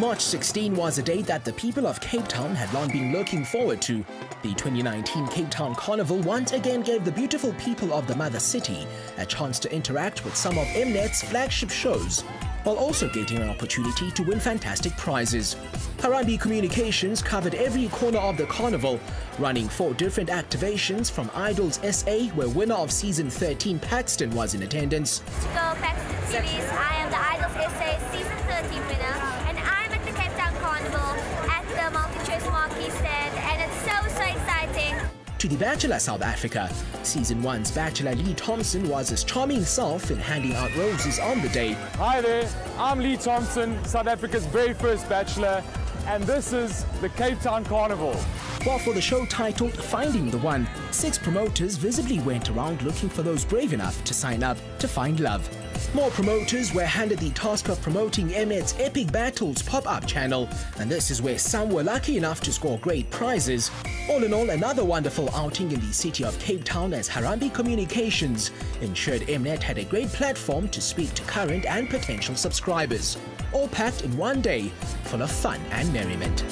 March 16 was a date that the people of Cape Town had long been looking forward to. The 2019 Cape Town Carnival once again gave the beautiful people of the mother city a chance to interact with some of Mnet's flagship shows, while also getting an opportunity to win fantastic prizes. Harambee Communications covered every corner of the carnival, running four different activations from Idols SA, where winner of season 13 Paxton was in attendance. Go Paxton I am the Idols SA To The Bachelor South Africa, Season 1's Bachelor Lee Thompson was his charming self in handing out roses on the day. Hi there, I'm Lee Thompson, South Africa's very first Bachelor, and this is the Cape Town Carnival. While for the show titled Finding the One, six promoters visibly went around looking for those brave enough to sign up to find love. More promoters were handed the task of promoting Mnet's Epic Battles pop-up channel, and this is where some were lucky enough to score great prizes. All in all, another wonderful outing in the city of Cape Town as Harambee Communications ensured Mnet had a great platform to speak to current and potential subscribers, all packed in one day full of fun and merriment.